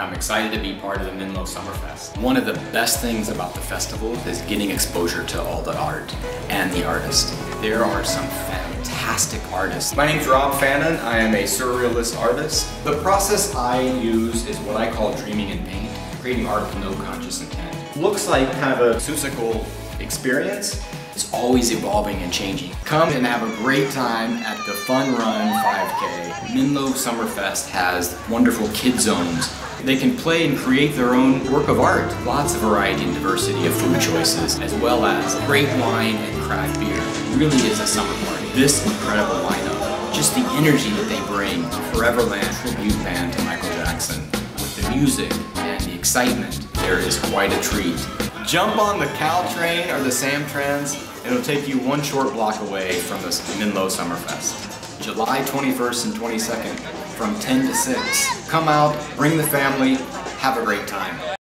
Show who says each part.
Speaker 1: I'm excited to be part of the Menlo Summerfest. One of the best things about the festival is getting exposure to all the art and the artists. There are some fantastic artists.
Speaker 2: My name's Rob Fannin. I am a surrealist artist. The process I use is what I call dreaming in paint, creating art with no conscious intent. Looks like kind of a Seussical experience.
Speaker 1: It's always evolving and changing. Come and have a great time at the Fun Run 5K. Summerfest has wonderful kid zones they can play and create their own work of art. Lots of variety and diversity of food choices, as well as great wine and craft beer. It really is a summer party. This incredible lineup, just the energy that they bring. Foreverland tribute band to Michael Jackson. With the music and the excitement, there is quite a treat. Jump on the Caltrain or the Samtrans. It'll take you one short block away from the Menlo Summerfest. July 21st and 22nd from 10 to 6. Come out, bring the family, have a great time.